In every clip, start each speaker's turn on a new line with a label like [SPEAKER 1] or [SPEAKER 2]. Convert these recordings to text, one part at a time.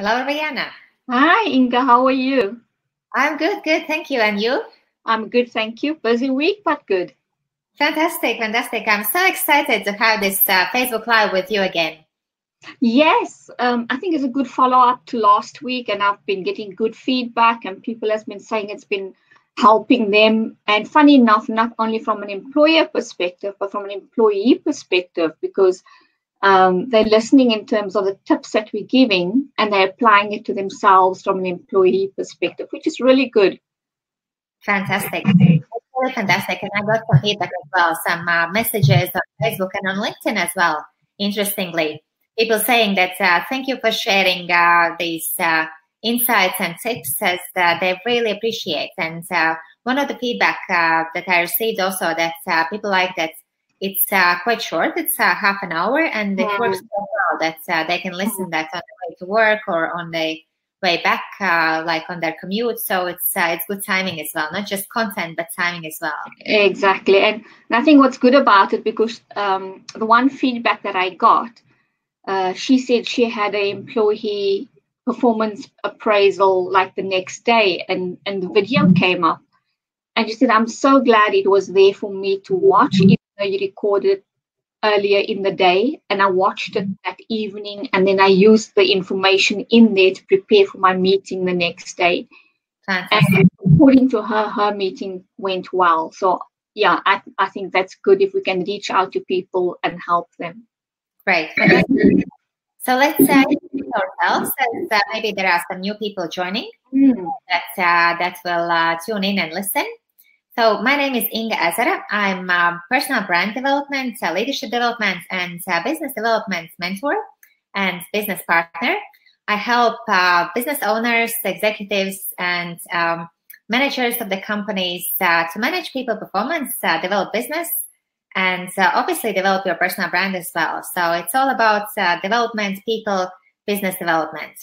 [SPEAKER 1] Hello, Rihanna.
[SPEAKER 2] Hi, Inga. How are you?
[SPEAKER 1] I'm good, good. Thank you. And you?
[SPEAKER 2] I'm good, thank you. Busy week, but good.
[SPEAKER 1] Fantastic, fantastic. I'm so excited to have this uh, Facebook Live with you again.
[SPEAKER 2] Yes, um, I think it's a good follow up to last week, and I've been getting good feedback, and people have been saying it's been helping them. And funny enough, not only from an employer perspective, but from an employee perspective, because um, they're listening in terms of the tips that we're giving and they're applying it to themselves from an employee perspective, which is really good.
[SPEAKER 1] Fantastic. Really fantastic. And I got some feedback as well, some uh, messages on Facebook and on LinkedIn as well, interestingly. People saying that uh, thank you for sharing uh, these uh, insights and tips as uh, they really appreciate. And uh, one of the feedback that I received also that people like that it's quite short. It's half an hour and it works so well that they can listen that on the way to work or on the way back, uh, like on their commute. So it's uh, it's good timing as well, not just content but timing as well.
[SPEAKER 2] Exactly, and I think what's good about it because um, the one feedback that I got, uh, she said she had an employee performance appraisal like the next day, and and the video came up, and she said I'm so glad it was there for me to watch, though you recorded earlier in the day and I watched it that evening and then I used the information in there to prepare for my meeting the next day. Fantastic. And according to her, her meeting went well. So yeah, I, I think that's good if we can reach out to people and help them.
[SPEAKER 1] Great. So let's uh, ourselves as uh, maybe there are some new people joining mm. that uh, that will uh, tune in and listen. So my name is Inga Ezera. I'm a personal brand development, uh, leadership development, and uh, business development mentor and business partner. I help uh, business owners, executives, and um, managers of the companies uh, to manage people performance, uh, develop business, and uh, obviously develop your personal brand as well. So it's all about development, people, business development.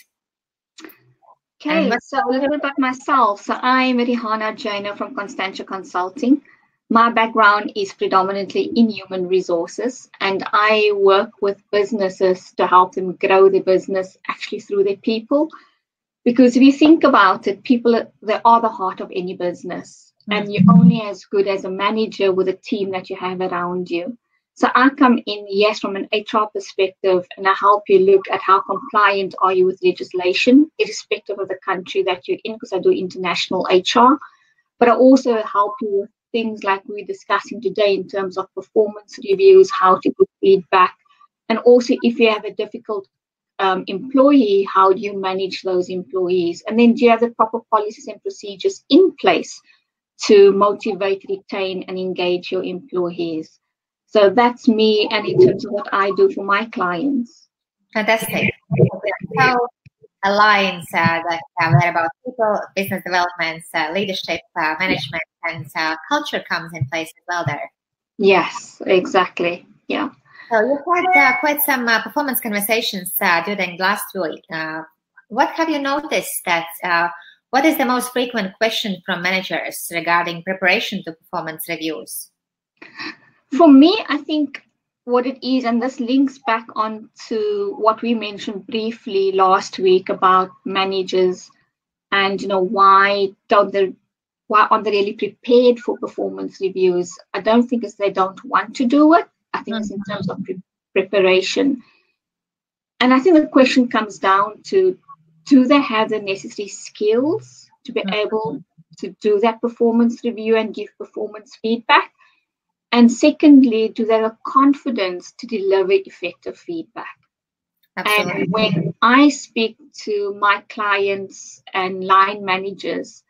[SPEAKER 2] Okay, so a little bit about myself. So I'm Rihanna Jaina from Constantia Consulting. My background is predominantly in human resources, and I work with businesses to help them grow their business actually through their people. Because if you think about it, people they are the heart of any business, mm-hmm. and you're only as good as a manager with a team that you have around you. So I come in, yes, from an HR perspective, and I help you look at how compliant are you with legislation, irrespective of the country that you're in, because I do international HR. But I also help you with things like we're discussing today in terms of performance reviews, how to give feedback, and also if you have a difficult um, employee, how do you manage those employees? And then do you have the proper policies and procedures in place to motivate, retain, and engage your employees? So that's me, and in terms of what I do for my clients.
[SPEAKER 1] Fantastic. How aligns uh, that uh, about people, business development, uh, leadership, uh, management, and uh, culture comes in place as well there.
[SPEAKER 2] Yes, exactly. Yeah.
[SPEAKER 1] So you had uh, quite some performance conversations during last week. what have you noticed that? what is the most frequent question from managers regarding preparation to performance reviews?
[SPEAKER 2] For me, I think what it is, and this links back on to what we mentioned briefly last week about managers and you know why don't they why aren't they really prepared for performance reviews? I don't think it's they don't want to do it. I think mm-hmm. it's in mm-hmm. terms of pre- preparation. And I think the question comes down to do they have the necessary skills to be mm-hmm. able to do that performance review and give performance feedback? And secondly, do they have confidence to deliver effective feedback? Absolutely. And when I speak to my clients and line managers,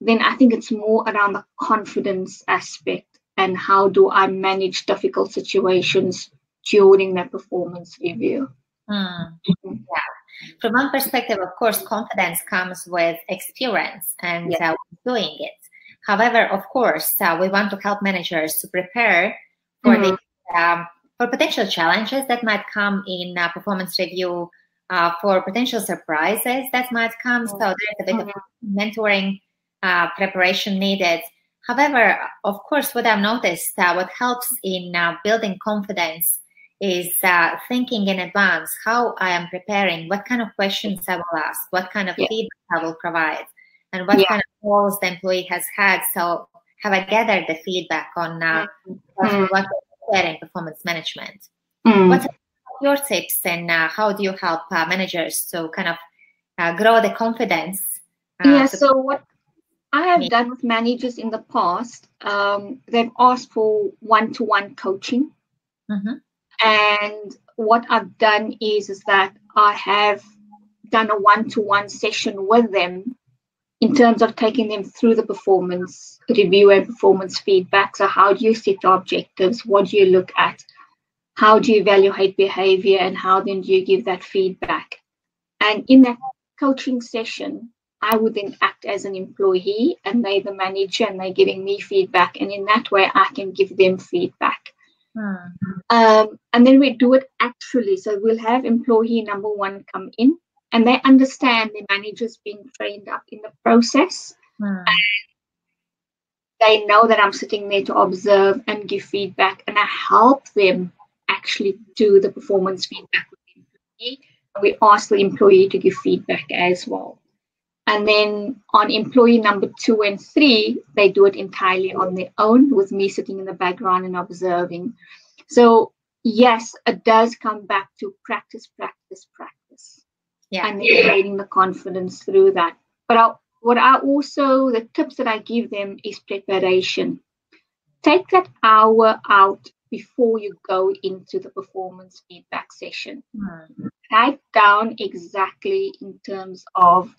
[SPEAKER 2] then I think it's more around the confidence aspect and how do I manage difficult situations during the performance review.
[SPEAKER 1] Mm. Yeah. From one perspective, of course, confidence comes with experience and yeah. uh, doing it. However, of course, uh, we want to help managers to prepare for mm-hmm. the um, for potential challenges that might come in uh, performance review, uh, for potential surprises that might come. So there's a bit mm-hmm. of mentoring uh, preparation needed. However, of course, what I've noticed, uh, what helps in uh, building confidence is uh, thinking in advance how I am preparing, what kind of questions I will ask, what kind of yeah. feedback I will provide, and what yeah. kind of roles the employee has had. So have I gathered the feedback on uh, mm. what preparing performance management? Mm. What are your tips and uh, how do you help uh, managers to kind of uh, grow the confidence?
[SPEAKER 2] Uh, yeah, so what I have done with managers in the past, um, they've asked for one to one coaching. Mm-hmm. And what I've done is, is that I have done a one to one session with them in terms of taking them through the performance review and performance feedback. So, how do you set objectives? What do you look at? How do you evaluate behavior? And how then do you give that feedback? And in that coaching session, I would then act as an employee and they the manager and they're giving me feedback. And in that way, I can give them feedback. Mm-hmm. Um, and then we do it actually. So we'll have employee number one come in and they understand the manager's being trained up in the process. Mm. they know that I'm sitting there to observe and give feedback, and I help them actually do the performance feedback with the employee. We ask the employee to give feedback as well. And then on employee number two and three, they do it entirely on their own with me sitting in the background and observing. So, yes, it does come back to practice, practice, practice. Yeah. And gaining the confidence through that. But I, what I also, the tips that I give them is preparation. Take that hour out before you go into the performance feedback session. Mm. Write down exactly in terms of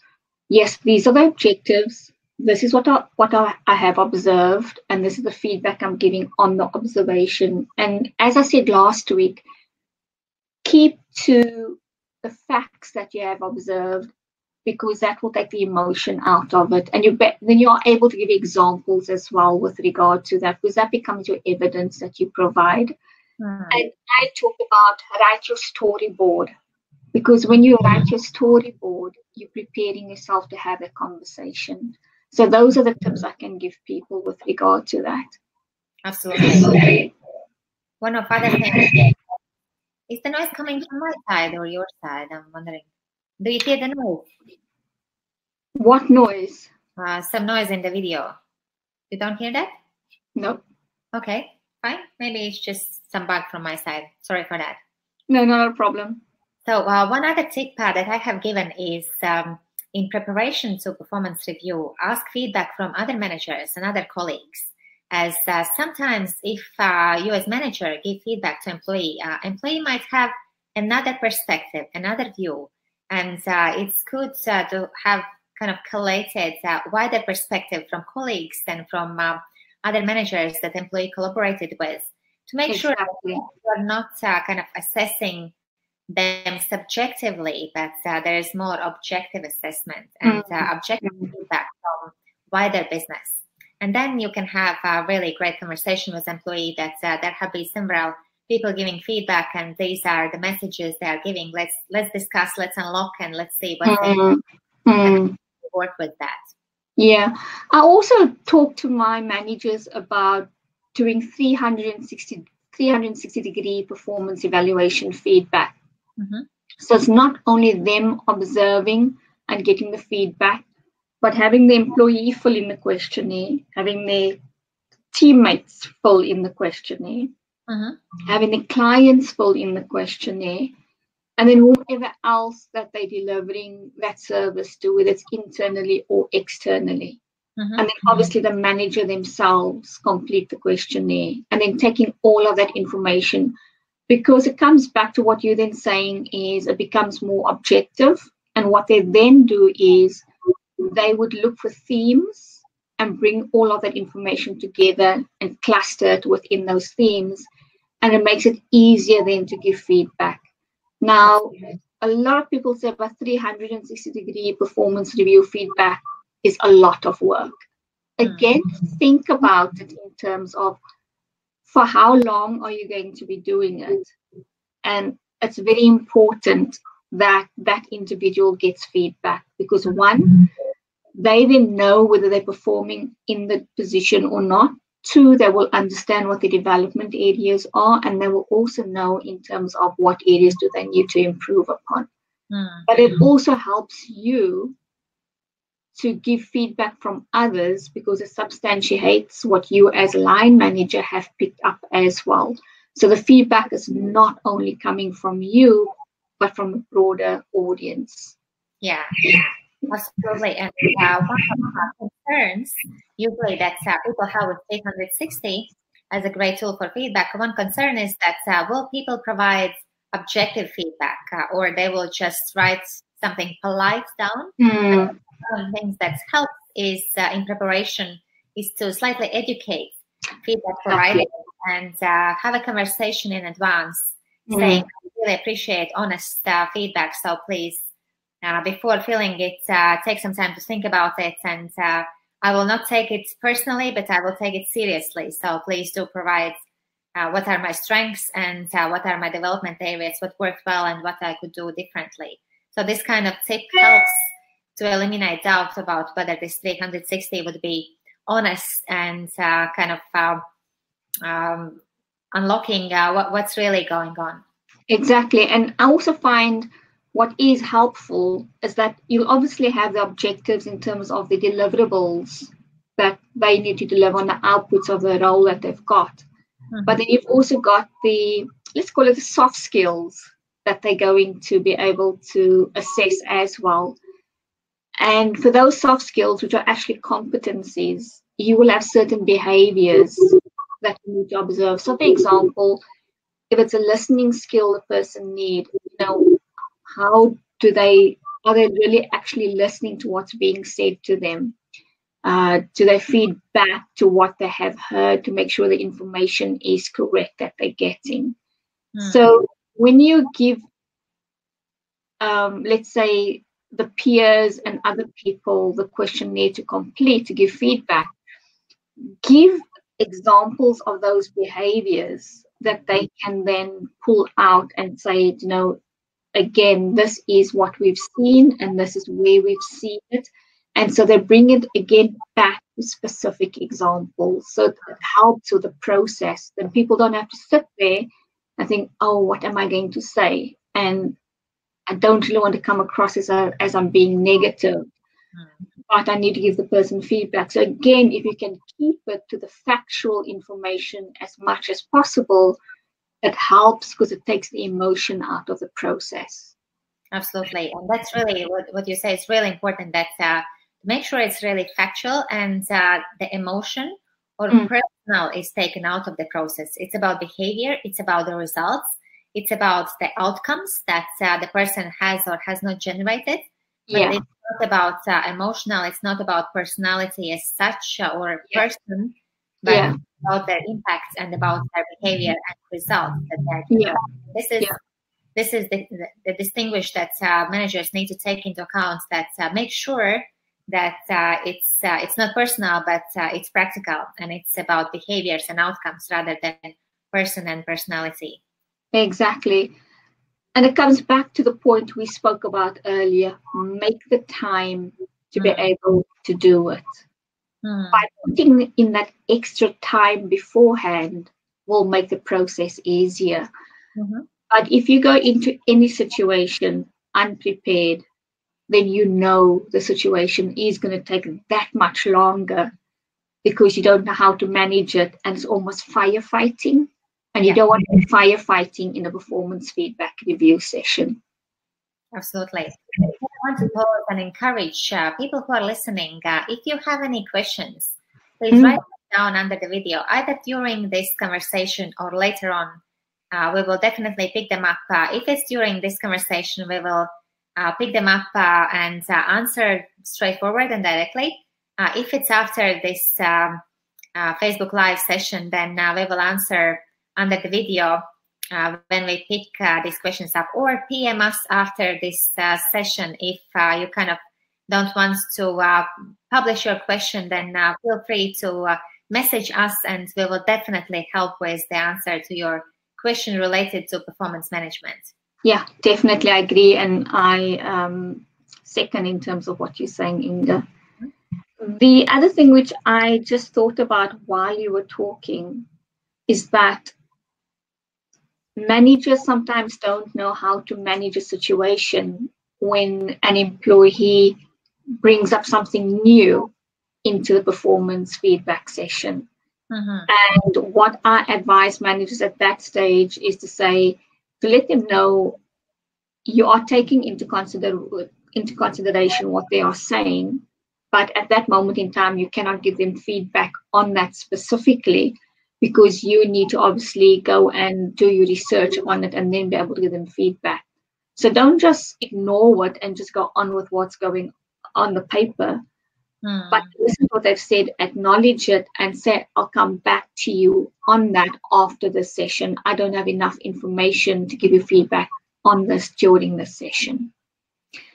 [SPEAKER 2] yes, these are the objectives. This is what I, what I, I have observed, and this is the feedback I'm giving on the observation. And as I said last week, keep to the facts that you have observed because that will take the emotion out of it. And you be, then you are able to give examples as well with regard to that because that becomes your evidence that you provide. Mm. and i talk about write your storyboard because when you write your storyboard you're preparing yourself to have a conversation. So those are the tips i can give people with regard to that.
[SPEAKER 1] Absolutely. One of other things is the noise coming from my side or your side i'm wondering do you hear the noise?
[SPEAKER 2] What noise?
[SPEAKER 1] Uh, some noise in the video. You don't hear that?
[SPEAKER 2] No.
[SPEAKER 1] Okay, fine. Maybe it's just some bug from my side. Sorry for that.
[SPEAKER 2] No, not a problem.
[SPEAKER 1] So uh, one other tip uh, that I have given is um, in preparation to performance review, ask feedback from other managers and other colleagues. As uh, sometimes if uh, you as manager give feedback to employee, uh, employee might have another perspective, another view, and uh, it's good uh, to have kind of collated uh, wider perspective from colleagues and from uh, other managers that employee collaborated with to make exactly. sure that you're not uh, kind of assessing them subjectively, but uh, there is more objective assessment and mm-hmm. objective mm-hmm. feedback from wider business. And then you can have a really great conversation with employee that there have been several people giving feedback and these are the messages they are giving let's let's discuss let's unlock and let's see what mm. they mm. work with that
[SPEAKER 2] yeah i also talk to my managers about doing 360 360 degree performance evaluation feedback mm-hmm. so it's not only them observing and getting the feedback but having the employee fill in the questionnaire having their teammates fill in the questionnaire uh-huh. having the clients fill in the questionnaire, and then whoever else that they're delivering that service to, whether it's internally or externally. Uh-huh. And then obviously the manager themselves complete the questionnaire and then taking all of that information because it comes back to what you're then saying is it becomes more objective. And what they then do is they would look for themes and bring all of that information together and cluster it within those themes. And it makes it easier then to give feedback. Now, a lot of people say about 360 degree performance review feedback is a lot of work. Again, mm. think about it in terms of for how long are you going to be doing it? And it's very important that that individual gets feedback because one, they then know whether they're performing in the position or not. Two, they will understand what the development areas are, and they will also know in terms of what areas do they need to improve upon. Mm. But it also helps you to give feedback from others because it substantiates what you as a line manager have picked up as well. So the feedback is not only coming from you, but from a broader audience.
[SPEAKER 1] Yeah. Yeah, absolutely. And uh, one of our concerns, usually that uh, people have with 360 as a great tool for feedback, one concern is that uh, will people provide objective feedback uh, or they will just write something polite down? Mm one of the things that helps is uh, in preparation is to slightly educate feedback providers and uh, have a conversation in advance mm-hmm. saying I really appreciate honest uh, feedback so please before filling it uh, take some time to think about it and uh, I will not take it personally but I will take it seriously so please do provide what are my strengths and what are my development areas what worked well and what I could do differently so this kind of tip helps to eliminate doubt about whether this 360 would be honest and uh, kind of uh, um, unlocking uh, what, what's really going on.
[SPEAKER 2] Exactly. And I also find what is helpful is that you obviously have the objectives in terms of the deliverables that they need to deliver on the outputs of the role that they've got. Mm-hmm. But then you've also got the, let's call it the soft skills that they're going to be able to assess as well. And for those soft skills, which are actually competencies, you will have certain behaviors that you need to observe. So, for example, if it's a listening skill the person need, you know, how do they are they really actually listening to what's being said to them? Uh, do they feed back to what they have heard to make sure the information is correct that they're getting? Mm. So when you give, um, let's say, the peers and other people the questionnaire to complete to give feedback give examples of those behaviors that they can then pull out and say you know again this is what we've seen and this is where we've seen it and so they bring it again back to specific examples so it helps with the process then people don't have to sit there and think oh what am i going to say and I don't really want to come across as a, as I'm being negative, mm. but I need to give the person feedback. So again, if you can keep it to the factual information as much as possible, it helps because it takes the emotion out of the process.
[SPEAKER 1] Absolutely, and that's really what, what you say is really important. That uh, make sure it's really factual and uh, the emotion or mm. personal is taken out of the process. It's about behavior. It's about the results it's about the outcomes that uh, the person has or has not generated. But yeah. it's not about uh, emotional. It's not about personality as such or person, but yeah. About their impact and about their behavior and results that they're yeah. This is this is the, the, the distinguish that uh, managers need to take into account. That uh, make sure that uh, it's it's not personal, but it's practical and it's about behaviors and outcomes rather than person and personality.
[SPEAKER 2] Exactly. And it comes back to the point we spoke about earlier make the time to mm. be able to do it. Mm. By putting in that extra time beforehand will make the process easier. Mm-hmm. But if you go into any situation unprepared, then you know the situation is going to take that much longer because you don't know how to manage it and it's almost firefighting and you yeah. don't want to be firefighting in a performance feedback review session.
[SPEAKER 1] Absolutely. Want to pause and encourage uh, people who are listening. Uh, if you have any questions, please mm. write them down under the video, either during this conversation or later on. Uh, we will definitely pick them up. Uh, if it's during this conversation, we will uh, pick them up uh, and answer straightforward and directly. if it's after this um, Facebook Live session, then we will answer under the video uh, when we pick uh, these questions up or PM us after this uh, session if uh, you kind of don't want to uh, publish your question then uh, feel free to message us and we will definitely help with the answer to your question related to performance management.
[SPEAKER 2] Yeah, definitely I agree and I um, second in terms of what you're saying, Inga. the other thing which I just thought about while you were talking is that managers sometimes don't know how to manage a situation when an employee brings up something new into the performance feedback session. Mm-hmm. And what I advise managers at that stage is to say, to let them know you are taking into consider into consideration what they are saying, but at that moment in time, you cannot give them feedback on that specifically because you need to obviously go and do your research on it and then be able to give them feedback. So don't just ignore it and just go on with what's going on the paper. Mm. But listen to what they've said, acknowledge it, and say, I'll come back to you on that after the session. I don't have enough information to give you feedback on this during the session.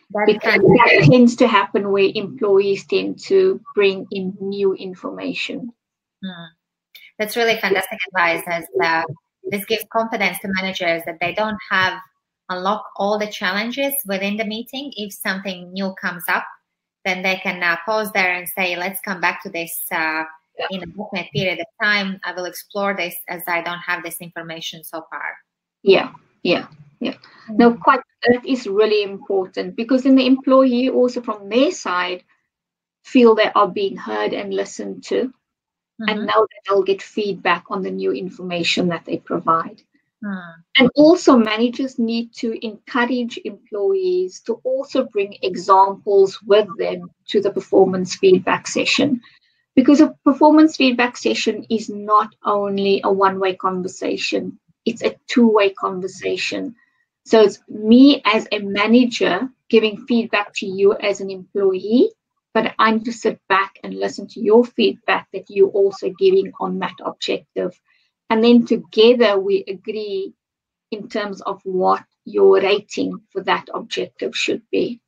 [SPEAKER 2] That's because that tends to happen where employees tend to bring in new information.
[SPEAKER 1] Mm. That's really fantastic advice. As uh, this gives confidence to managers that they don't have unlock all the challenges within the meeting. If something new comes up, then they can uh, pause there and say, "Let's come back to this uh, in a definite period of time. I will explore this as I don't have this information so far."
[SPEAKER 2] Yeah, yeah, yeah. Mm-hmm. No, quite. That is really important because then the employee also from their side feel they are being heard and listened to mm-hmm. and now they'll get feedback on the new information that they provide. Mm. And also, managers need to encourage employees to also bring examples with them to the performance feedback session. Because a performance feedback session is not only a one way conversation, it's a two way conversation. So it's me as a manager giving feedback to you as an employee, but I need to sit back and listen to your feedback that you're also giving on that objective. And then together we agree in terms of what your rating for that objective should be.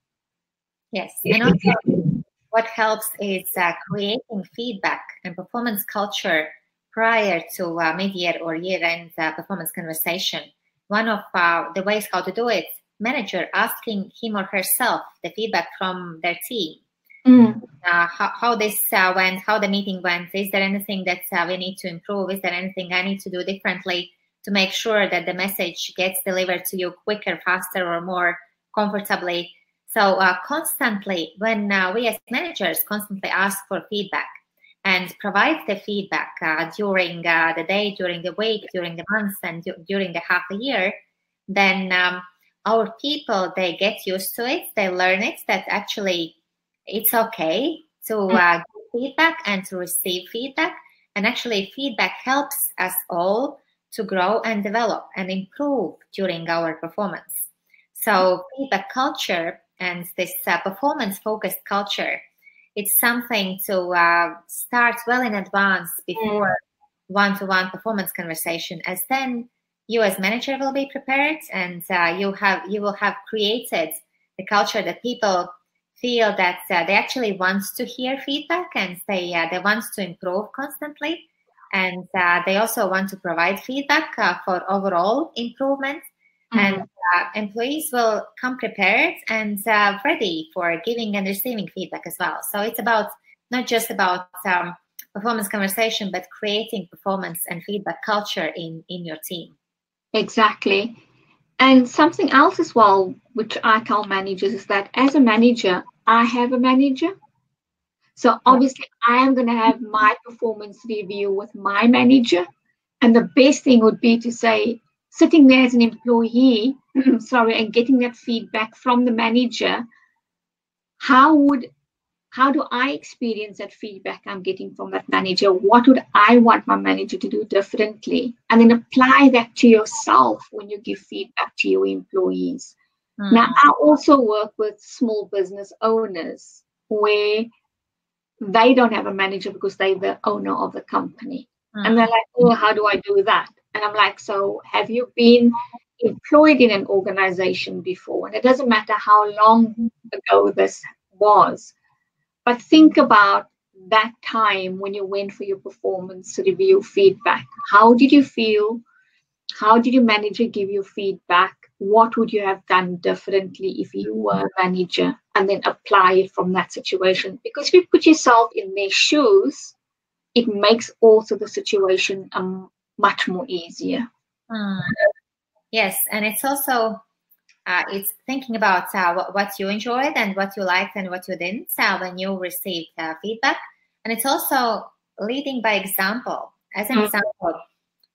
[SPEAKER 1] Yes. And also, what helps is uh, creating feedback and performance culture prior to uh, mid-year or year-end uh, performance conversation. One of uh, the ways how to do it, manager asking him or herself the feedback from their team Mm. Uh, how, how, this uh, went, how the meeting went. Is there anything that uh, we need to improve? Is there anything I need to do differently to make sure that the message gets delivered to you quicker, faster, or more comfortably? So uh, constantly, when uh, we as managers constantly ask for feedback and provide the feedback uh, during the day, during the week, during the months, and during the half a year, then um, our people they get used to it. They learn it. That actually it's okay to mm. uh, give feedback and to receive feedback. And actually, feedback helps us all to grow and develop and improve during our performance. So, feedback culture and this uh, performance focused culture, it's something to uh, start well in advance before one to one performance conversation, as then you as manager will be prepared and uh, you have you will have created the culture that people feel that uh, they actually want to hear feedback and they uh, they want to improve constantly. And uh, they also want to provide feedback uh, for overall improvement. Mm-hmm. and uh, employees will come prepared and uh, ready for giving and receiving feedback as well. So it's about not just about um, performance conversation but creating performance and feedback culture in in your team.
[SPEAKER 2] Exactly and something else as well, which I tell managers, is that as a manager, I have a manager. So obviously, I am going to have my performance review with my manager. And the best thing would be to say, sitting there as an employee, sorry, and getting that feedback from the manager, how would how do I experience that feedback I'm getting from that manager? What would I want my manager to do differently? And then apply that to yourself when you give feedback to your employees. Mm. Now, I also work with small business owners where they don't have a manager because they're the owner of the company. Mm. And they're like, oh, how do I do that? And I'm like, so have you been employed in an organization before? And it doesn't matter how long ago this was but think about that time when you went for your performance review feedback. How did you feel? How did your manager give you feedback? What would you have done differently if you were a manager? and then apply it from that situation. Because if you put yourself in their shoes, it makes also the situation um, much more easier.
[SPEAKER 1] Mm. Yes, and it's also uh, it's thinking about uh, what, what, you enjoyed and what you liked and what you didn't uh, when you received uh, feedback, and it's also leading by example. As an mm-hmm. example,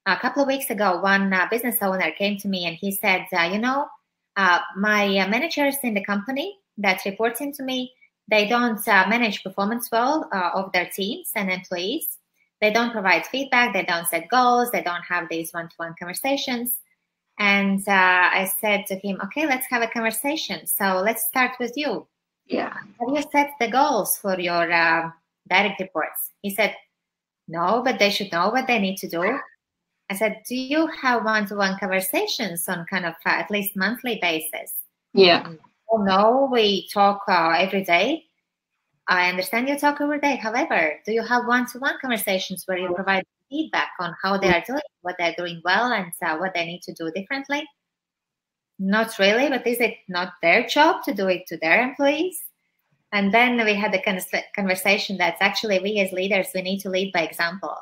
[SPEAKER 1] a couple of weeks ago, one uh, business owner came to me and he said, uh, "You know, my managers in the company that report into me, they don't manage performance well of their teams and employees." They don't provide feedback. They don't set goals. They don't have these one-to-one conversations. And uh, I said to him, okay, let's have a conversation. So let's start with you.
[SPEAKER 2] Yeah.
[SPEAKER 1] Have you set the goals for your uh, direct reports? He said, no, but they should know what they need to do. I said, do you have one-to-one conversations on kind of uh, at least monthly basis?
[SPEAKER 2] Yeah.
[SPEAKER 1] Oh, no, we talk uh, every day. I understand you talk every day. However, do you have one-to-one conversations where you provide feedback on how they are doing, what they're doing well, and uh, what they need to do differently? Not really, but is it not their job to do it to their employees? And then we had the kind of conversation that's actually we as leaders, we need to lead by example.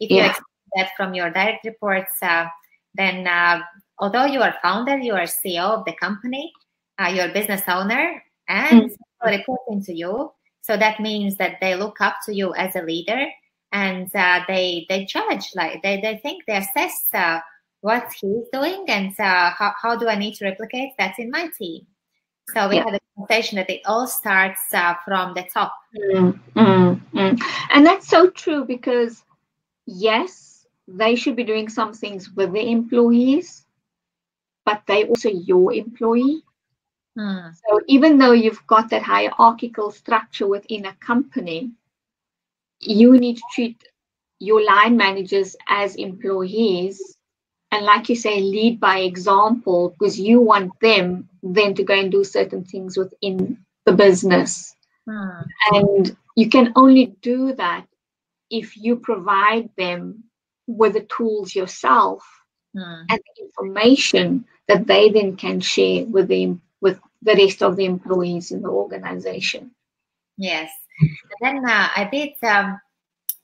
[SPEAKER 1] If you expect that from your direct reports, uh, then uh, although you are founder, you are CEO of the company, uh, you're business owner, and mm-hmm. reporting to you. So that means that they look up to you as a leader and uh, they they judge like they, they think they assess uh, what he's doing and uh, how, how do i need to replicate that in my team so we yeah. had a conversation that it all starts uh, from the top
[SPEAKER 2] mm, mm, mm. and that's so true because yes they should be doing some things with the employees but they also your employee
[SPEAKER 1] hmm.
[SPEAKER 2] so even though you've got that hierarchical structure within a company you need to treat your line managers as employees and like you say lead by example because you want them then to go and do certain things within the business
[SPEAKER 1] hmm.
[SPEAKER 2] and you can only do that if you provide them with the tools yourself
[SPEAKER 1] hmm.
[SPEAKER 2] and the information that they then can share with them with the rest of the employees in the organization
[SPEAKER 1] yes and then uh, I did um,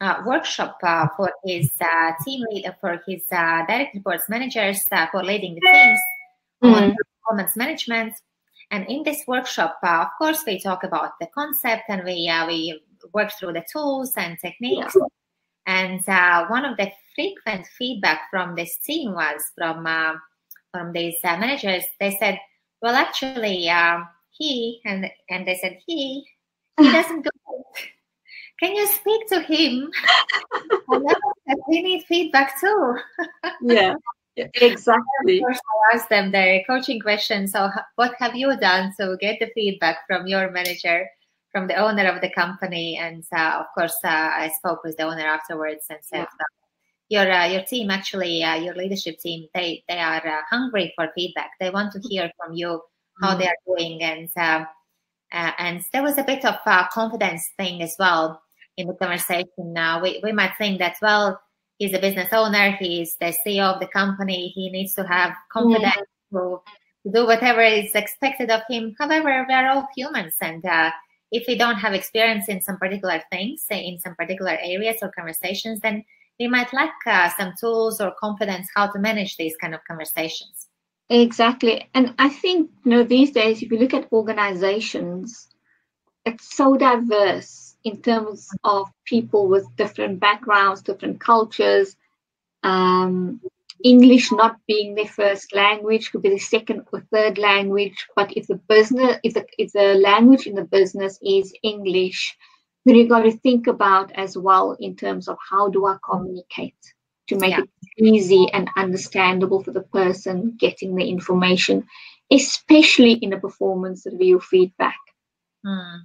[SPEAKER 1] a workshop uh, for his uh, team leader, for his uh, direct reports managers uh, for leading the teams mm-hmm. on performance management. And in this workshop, uh, of course, we talk about the concept and we we work through the tools and techniques. And one of the frequent feedback from this team was from from these managers. They said, "Well, actually, he and and they said he he doesn't go. Can you speak to him? we need feedback too.
[SPEAKER 2] yeah, exactly.
[SPEAKER 1] Of course, I asked them the coaching question. So, what have you done to get the feedback from your manager, from the owner of the company? And uh, of course, uh, I spoke with the owner afterwards and said, yeah. Your, uh, your team actually uh, your leadership team they they are uh, hungry for feedback they want to hear from you how mm. they are doing and uh, and there was a bit of a confidence thing as well in the conversation. Now we, we might think that, well, he's a business owner, he's the CEO of the company, he needs to have confidence yeah. to, to, do whatever is expected of him. However, we are all humans, and uh, if we don't have experience in some particular things, say in some particular areas or conversations, then we might lack uh, some tools or confidence how to manage these kind of conversations.
[SPEAKER 2] Exactly. And I think, you know, these days, if you look at organizations, it's so diverse in terms of people with different backgrounds, different cultures. Um, English not being their first language could be the second or third language. But if the business, if the if the language in the business is English, then you've got to think about as well in terms of how do I communicate to make yeah. it easy and understandable for the person getting the information, especially in a performance review feedback.
[SPEAKER 1] Mm.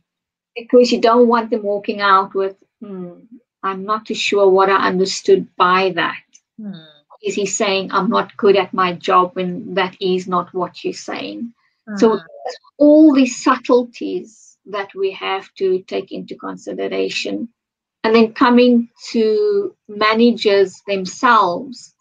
[SPEAKER 2] Because you don't want them walking out with, hmm, I'm not too sure what I understood by that.
[SPEAKER 1] Mm.
[SPEAKER 2] Is he saying I'm not good at my job when that is not what you're saying? So all these subtleties that we have to take into consideration and then coming to managers themselves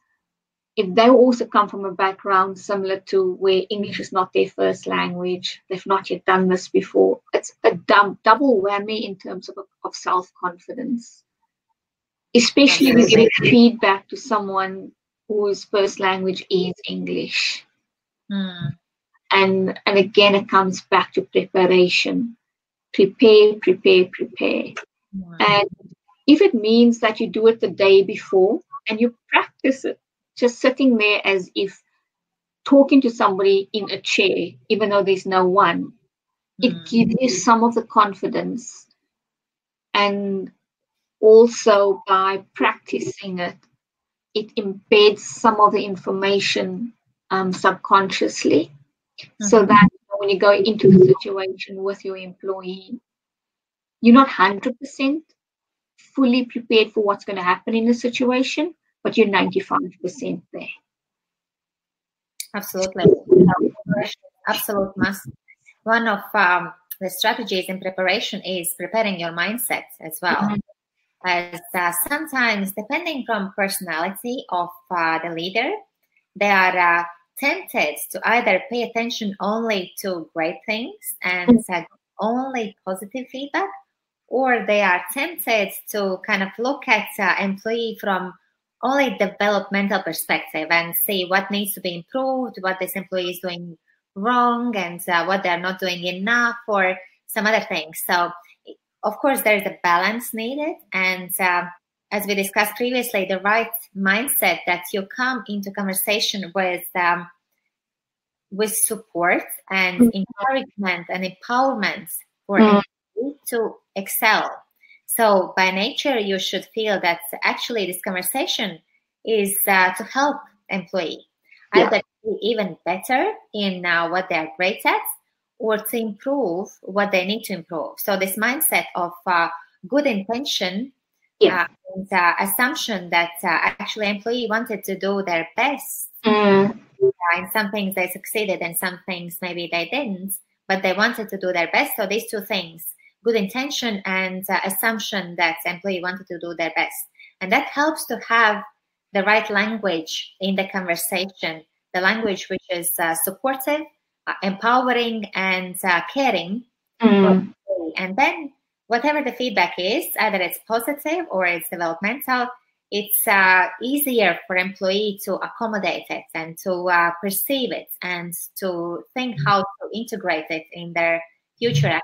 [SPEAKER 2] if they also come from a background similar to where English is not their first language, they've not yet done this before, it's a dumb, double whammy in terms of, of self confidence. Especially when giving feedback to someone whose first language is English.
[SPEAKER 1] Mm.
[SPEAKER 2] And, and again, it comes back to preparation. Prepare, prepare, prepare. Mm. And if it means that you do it the day before and you practice it, just sitting there as if talking to somebody in a chair, even though there's no one, mm. it hmm. gives you some of the confidence. And also by practicing it, it embeds some of the information um, subconsciously mm-hmm. so that when you go into the situation with your employee, you're not 100% fully prepared for what's going to happen in the situation, but you're 95% there.
[SPEAKER 1] Absolutely. Absolute must. One of um, the strategies in preparation is preparing your mindset as well. Mm-hmm. As uh, sometimes, depending from personality of uh, the leader, they are uh, tempted to either pay attention only to great things and mm-hmm. only positive feedback, or they are tempted to kind of look at uh, employee from only developmental perspective and see what needs to be improved, what this employee is doing wrong, and uh, what they're not doing enough, or some other things. So, of course, there is a balance needed, and uh, as we discussed previously, the right mindset that you come into conversation with um, with support and mm-hmm. encouragement and empowerment for mm-hmm. to excel so by nature, you should feel that actually this conversation is uh, to help employee yeah. either be even better in uh, what they are great at or to improve what they need to improve. So this mindset of uh, good intention yeah. Uh, and uh, assumption that uh, actually employee wanted to do their best.
[SPEAKER 2] Mm.
[SPEAKER 1] in some things they succeeded and some things maybe they didn't, but they wanted to do their best. So these two things good intention and uh, assumption that employee wanted to do their best. And that helps to have the right language in the conversation, the language which is uh, supportive, uh, empowering, and uh, caring.
[SPEAKER 2] Mm.
[SPEAKER 1] And then whatever the feedback is, either it's positive or it's developmental, it's uh, easier for employee to accommodate it and to uh, perceive it and to think how to integrate it in their future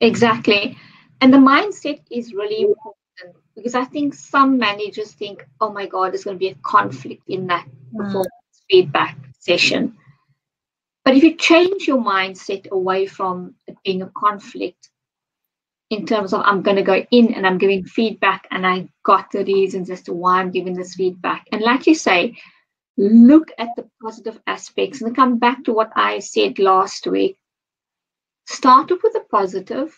[SPEAKER 2] Exactly. And the mindset is really important because I think some managers think, oh my God, there's going to be a conflict in that mm. performance feedback session. But if you change your mindset away from it being a conflict in terms of I'm going to go in and I'm giving feedback and I got the reasons as to why I'm giving this feedback. And like you say, look at the positive aspects and come back to what I said last week start off with a positive,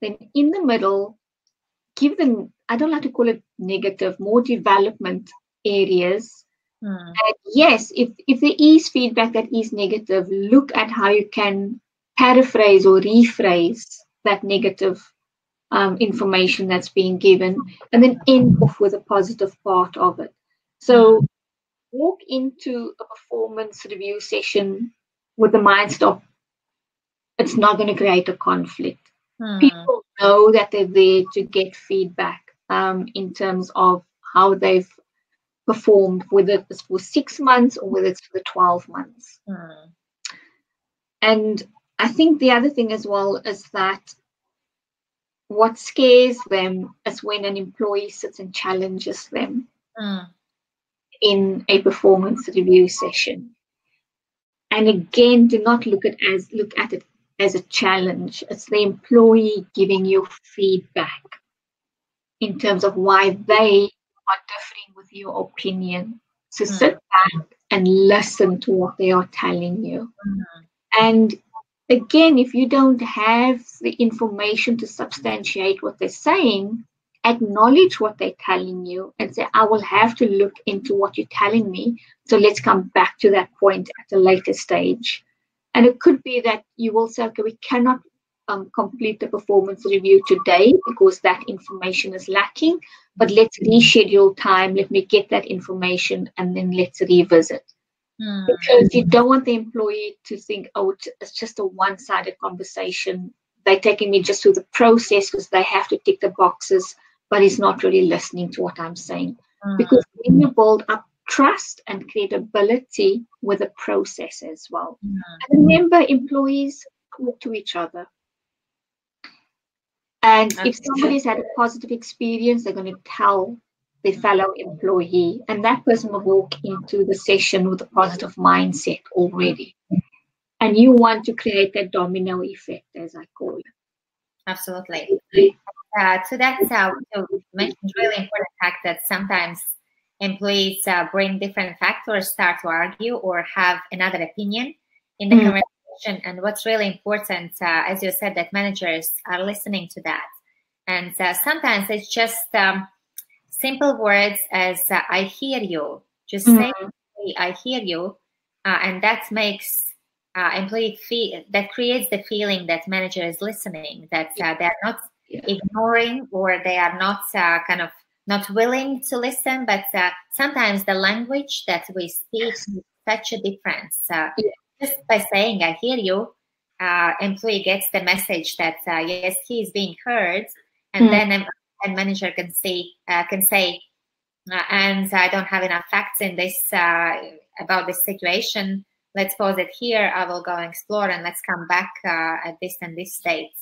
[SPEAKER 2] then in the middle, give them, I don't like to call it negative, more development areas.
[SPEAKER 1] Mm.
[SPEAKER 2] And yes, if, if there is feedback that is negative, look at how you can paraphrase or rephrase that negative um, information that's being given, and then end off with a positive part of it. So walk into a performance review session with the mindset of it's not going to create a conflict.
[SPEAKER 1] Hmm.
[SPEAKER 2] People know that they're there to get feedback um, in terms of how they've performed, whether it's for six months or whether it's for the 12 months.
[SPEAKER 1] Hmm.
[SPEAKER 2] And I think the other thing as well is that what scares them is when an employee sits and challenges them
[SPEAKER 1] hmm.
[SPEAKER 2] in a performance review session. And again, do not look at as look at it as a challenge. It's the employee giving you feedback in terms of why they are differing with your opinion. So mm. sit back and listen to what they are telling you.
[SPEAKER 1] Mm.
[SPEAKER 2] And again, if you don't have the information to substantiate what they're saying, acknowledge what they're telling you and say, I will have to look into what you're telling me. So let's come back to that point at a later stage. And it could be that you will say, okay, we cannot um, complete the performance review today because that information is lacking. But let's reschedule time. Let me get that information and then let's revisit. Mm. Because you don't want the employee to think, oh, it's just a one sided conversation. They're taking me just through the process because they have to tick the boxes, but he's not really listening to what I'm saying. Mm. Because when you build up trust and credibility with the process as well. Mm. And remember, employees talk to each other. And if somebody's had a positive experience, they're going to tell their fellow employee, and that person will walk into the session with a positive mindset already. And you want to create that domino effect, as I call it.
[SPEAKER 1] Absolutely. Uh, so that's uh, so mentioned really important fact that sometimes employees uh, bring different factors, start to argue, or have another opinion in the mm. conversation. And what's really important, uh, as you said, that managers are listening to that. And uh, sometimes it's just um, simple words as uh, "I hear you." Just mm. say "I hear you," uh, and that makes uh, employee feel that creates the feeling that manager is listening, that they're not yeah. ignoring or they are not kind of not willing to listen, but uh, sometimes the language that we speak makes such a difference. Uh, yeah. Just by saying, I hear you, uh, employee gets the message that, uh, yes, he is being heard. And mm. then a, a, manager can, see, uh, can say, uh, and I don't have enough facts in this about this situation. Let's pause it here. I will go and explore and let's come back at this and this date.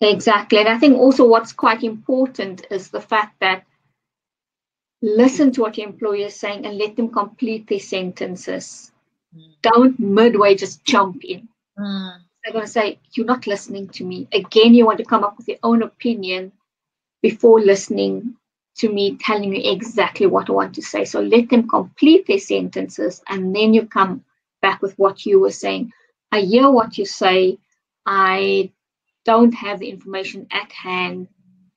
[SPEAKER 2] Exactly. And I think also what's quite important is the fact that listen to what your employer is saying and let them complete their sentences. Mm. Don't midway just jump in. Mm. They're going to say, You're not listening to me. Again, you want to come up with your own opinion before listening to me telling you exactly what I want to say. So let them complete their sentences and then you come back with what you were saying. I hear what you say. I don't have the information at hand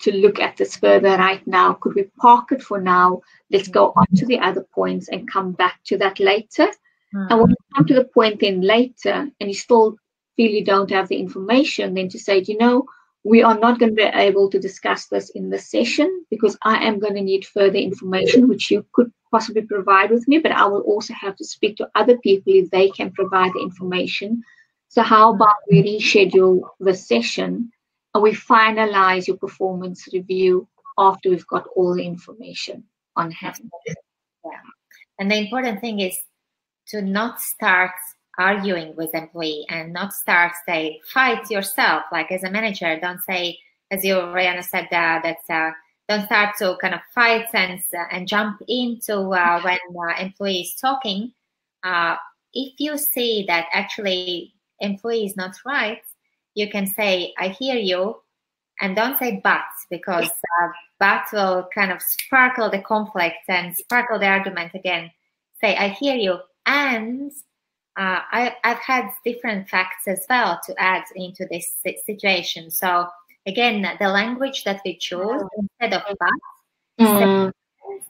[SPEAKER 2] to look at this further right now. Could we park it for now? Let's go on to the other points and come back to that later. Mm-hmm. And when you come to the point then later and you still feel you don't have the information, then to say, you know, we are not going to be able to discuss this in this session because I am going to need further information, which you could possibly provide with me, but I will also have to speak to other people if they can provide the information. So, how about we reschedule the session and we finalize your performance review after we've got all the information on hand.
[SPEAKER 1] Yeah. And the important thing is to not start arguing with employee and not start say fight yourself like as a manager don't say as you Rihanna said uh, that uh, don't start to kind of fight and uh, and jump into uh, when uh, employee is talking uh, if you see that actually employee is not right you can say, I hear you, and don't say but, because uh, but will kind of sparkle the conflict and sparkle the argument again. Say, I hear you, and uh, I, have had different facts as well to add into this situation. So again, the language that we choose instead of but, mm.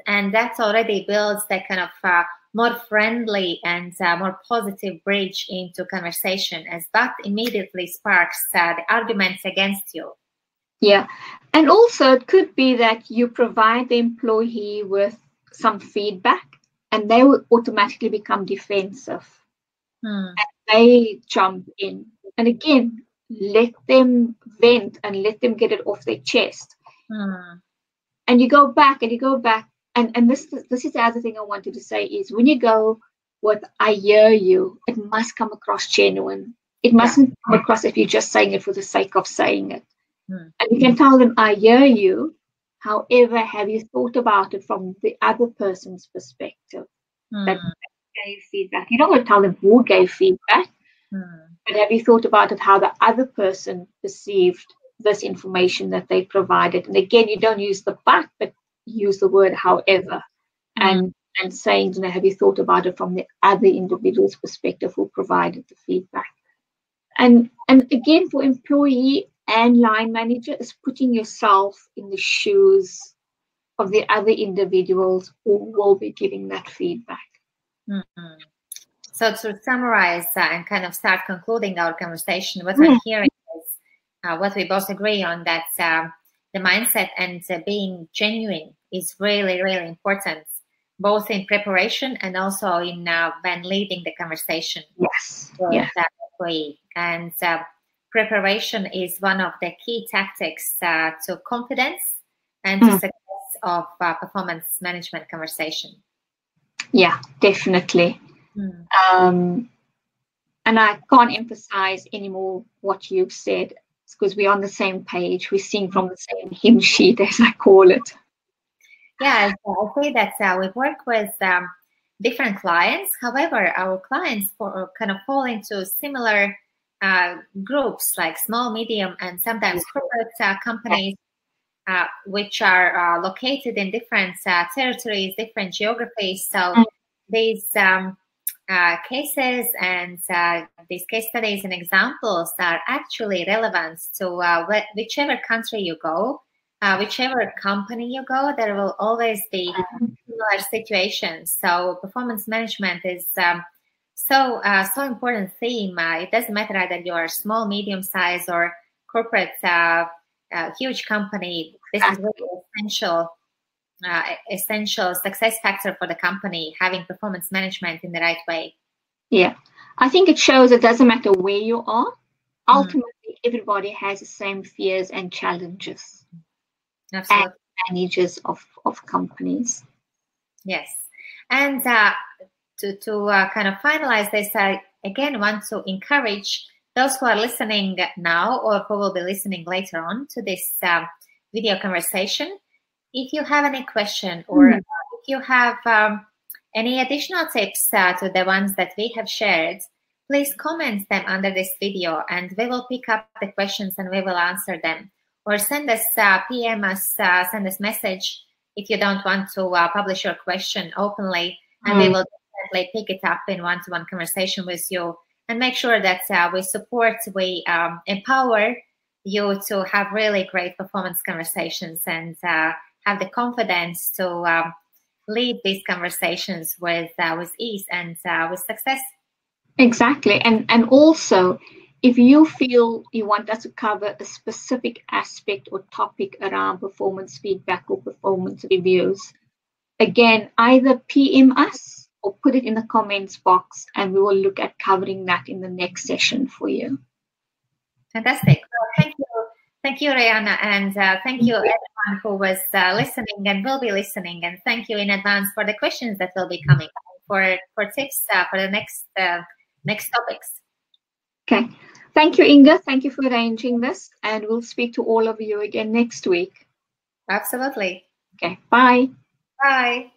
[SPEAKER 1] and that already builds that kind of uh, more friendly and uh, more positive bridge into conversation as that immediately sparks uh, the arguments against you.
[SPEAKER 2] Yeah. And also it could be that you provide the employee with some feedback and they will automatically become defensive. Hmm. and they jump in. And again let them vent and let them get it off their chest. Hmm. and you go back and you go back and and this this is the other thing I wanted to say is when you go with I hear you, it must come across genuine. It mustn't yeah. come across if you're just saying it for the sake of saying it. Hmm. And you can tell them I hear you. However, have you thought about it from the other person's perspective? Hmm. That gave feedback. You don't want to tell them who gave feedback, hmm. but have you thought about it how the other person perceived this information that they provided? And again, you don't use the but, but use the word however mm. and and saying, you know, have you thought about it from the other individual's perspective who provided the feedback? And and again for employee and line manager is putting yourself in the shoes of the other individuals who will be giving that feedback.
[SPEAKER 1] Mm-hmm. So to summarize uh, and kind of start concluding our conversation, what mm. I'm hearing is uh, what we both agree on that um, the mindset and uh, being genuine is really, really important, both in preparation and also in uh, when leading the conversation.
[SPEAKER 2] Yes. yeah.
[SPEAKER 1] Way. And uh, preparation is one of the key tactics uh, to confidence and mm. to success of performance management conversation.
[SPEAKER 2] Yeah, definitely. Mm. Um, and I can't emphasize anymore what you've said because we're on the same page. We're seeing from the same hymn sheet, as I call it.
[SPEAKER 1] Yeah, I say that uh, we work with um, different clients. However, our clients for, kind of fall into similar uh, groups like small, medium, and sometimes corporate uh, companies, uh, which are uh, located in different uh, territories, different geographies. So mm. these um, uh, cases and uh, these case studies and examples are actually relevant to uh, wh- whichever country you go, uh, whichever company you go, there will always be similar situations. So performance management is um, so uh, so important theme. Uh, it doesn't matter whether you are small, medium size, or corporate, huge company. This is really essential uh, essential success factor for the company having performance management in the right way
[SPEAKER 2] yeah i think it shows it doesn't matter where you are mm-hmm. ultimately mm. everybody has the same fears and challenges
[SPEAKER 1] Absolutely.
[SPEAKER 2] and managers of, of companies
[SPEAKER 1] yes and uh, to, to uh, kind of finalize this i again want to encourage those who are listening now or who will be listening later on to this um, video conversation if you have any question or mm. if you have um, any additional tips uh, to the ones that we have shared, please comment them under this video and we will pick up the questions and we will answer them. Or send us, uh, PM us, uh, send us message if you don't want to uh, publish your question openly and mm. we will definitely pick it up in one-to-one conversation with you and make sure that uh, we support, we um, empower you to have really great performance conversations and uh, have the confidence to um, lead these conversations with uh, with ease and uh, with success.
[SPEAKER 2] Exactly, and and also if you feel you want us to cover a specific aspect or topic around performance feedback or performance reviews, again, either PM us or put it in the comments box, and we will look at covering that in the next session for you.
[SPEAKER 1] Fantastic. Well, thank you Thank you, Rihanna, and uh, thank you everyone who was uh, listening and will be listening. And thank you in advance for the questions that will be coming for for tips uh, for the next uh, next topics.
[SPEAKER 2] Okay, thank you, Inga. Thank you for arranging this, and we'll speak to all of you again next week.
[SPEAKER 1] Absolutely.
[SPEAKER 2] Okay. Bye.
[SPEAKER 1] Bye.